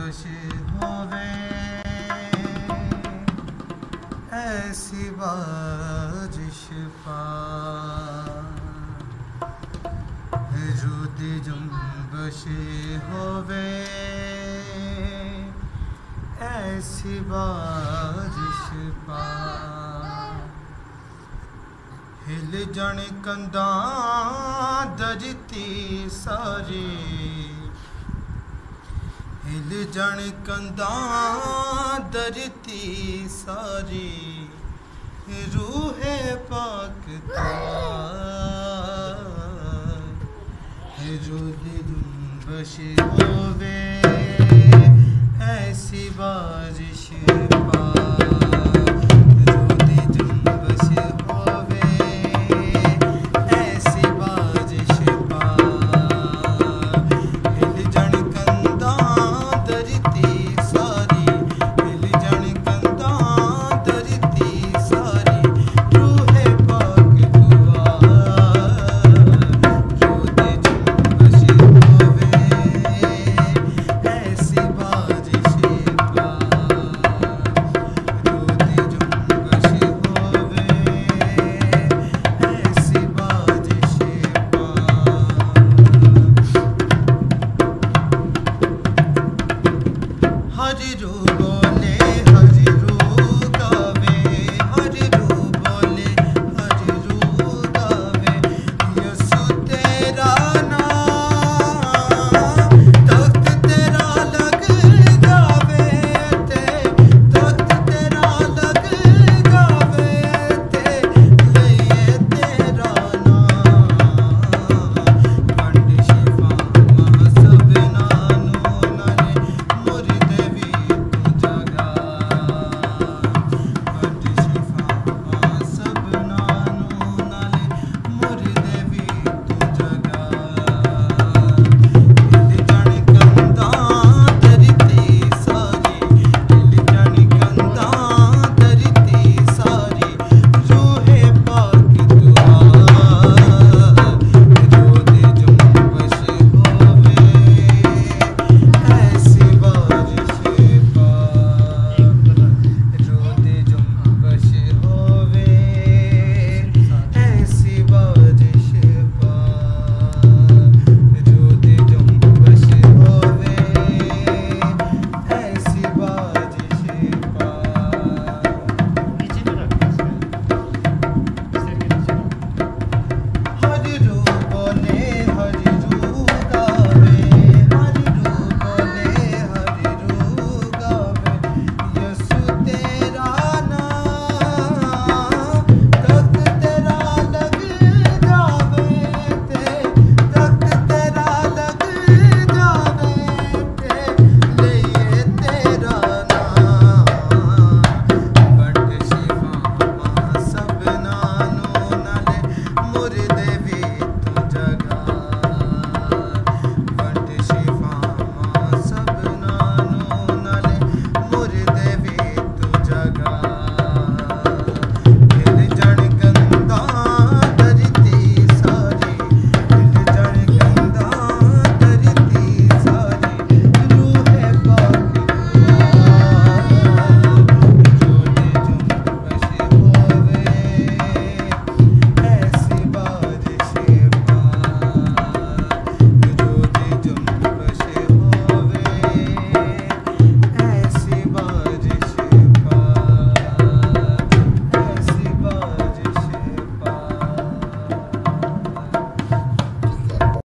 ਜੁੰਬਸ਼ ਹੋਵੇ। ਐਸੀ ਬਾਰਿਸ਼ ਪਾ ਰੁਦ ਜੁੰਬਸ਼ ਹੋਵੇ। ਐਸੀ ਬਾਰਿਸ਼ ਪਾ ਹਿਲ ਜਣ ਕੰਦਾਂ ਦਜਤੀ ਸਾਰੀ। ਹਿਲ ਜਣ ਕੰਦਾਂ ਦਜਤੀ ਸਾਰੀ ਰੂਹੇ ਪਾਕ ਤਾ ਰੁਦ ਜੁੰਬਸ਼ ਹੋਵੇ ਐਸੀ ਬਾਰਿਸ਼